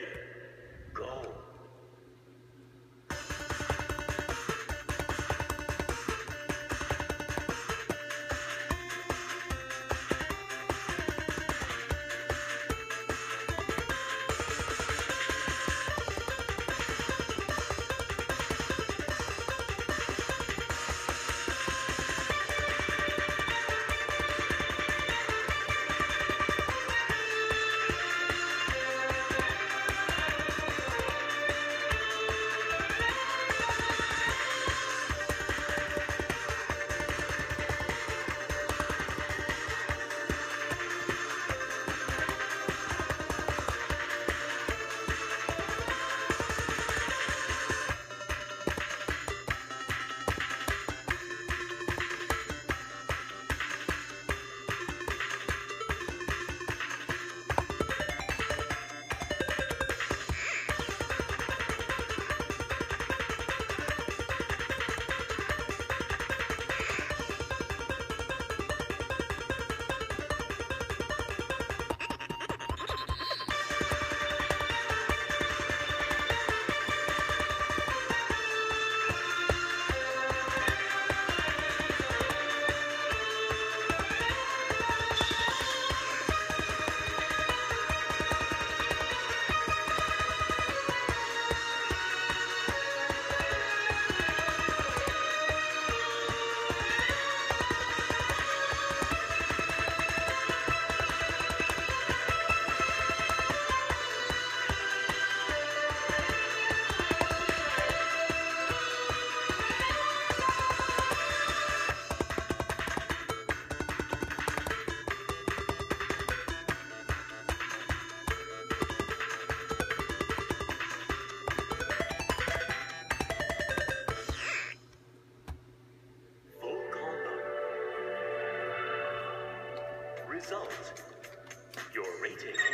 ready. Result. Your rating